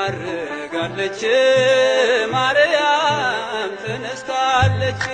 አርጋለች ማርያም ተነስታለች።